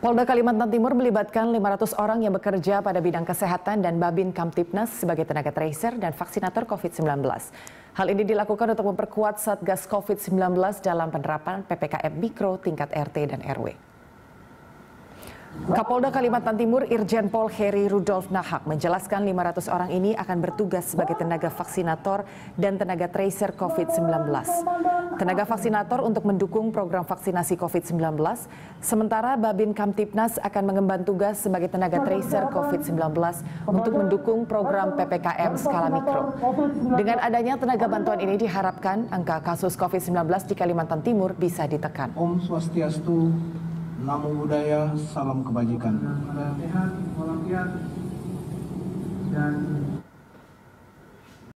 Polda Kalimantan Timur melibatkan 500 orang yang bekerja pada bidang kesehatan dan Babin Kamtipnas sebagai tenaga tracer dan vaksinator COVID-19. Hal ini dilakukan untuk memperkuat Satgas COVID-19 dalam penerapan PPKM Mikro tingkat RT dan RW. Kapolda Kalimantan Timur Irjen Pol Heri Rudolf Nahak menjelaskan 500 orang ini akan bertugas sebagai tenaga vaksinator dan tenaga tracer COVID-19. Tenaga vaksinator untuk mendukung program vaksinasi COVID-19, sementara Babin Kamtipnas akan mengemban tugas sebagai tenaga tracer COVID-19 untuk mendukung program PPKM skala mikro. Dengan adanya tenaga bantuan ini diharapkan angka kasus COVID-19 di Kalimantan Timur bisa ditekan. Om Swastiastu, Namo Buddhaya, salam kebajikan. Dan